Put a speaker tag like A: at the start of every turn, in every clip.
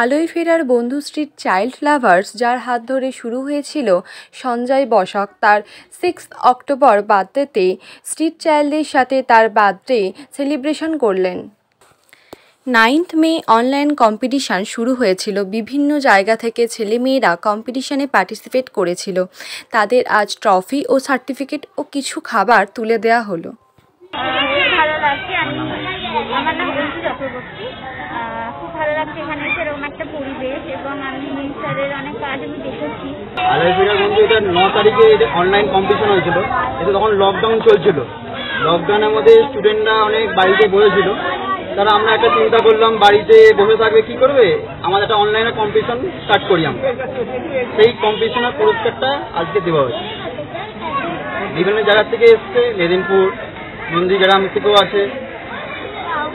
A: আলোয় ফেরার বন্ধু স্ট্রিট চাইল্ড লাভার্স যার হাত ধরে শুরু হয়েছিল সঞ্জয় বসাক, তার সিক্স অক্টোবর বার্থডেতে স্ট্রিট চাইল্ডদের সাথে তার বার্থডে সেলিব্রেশন করলেন। নাইন্থ মে অনলাইন কম্পিটিশান শুরু হয়েছিল। বিভিন্ন জায়গা থেকে ছেলেমেয়েরা কম্পিটিশানে পার্টিসিপেট করেছিল। তাদের আজ ট্রফি ও সার্টিফিকেট ও কিছু খাবার তুলে দেওয়া হলো।
B: ভালো লাগছে আমি আমার নাম খুব ভালো লাগছে এখানে।
C: লকডাউনের মধ্যে তারা আমরা সেই কম্পিটিশনের পুরস্কারটা আজকে দেওয়া বিভিন্ন থেকে মেদিনীপুর আছে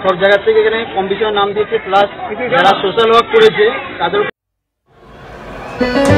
C: সব জায়গা থেকে এখানে কম্পিটিশনের নাম দিয়েছে প্লাস যারা সোশ্যাল ওয়ার্ক করেছে, তাদের Thank you.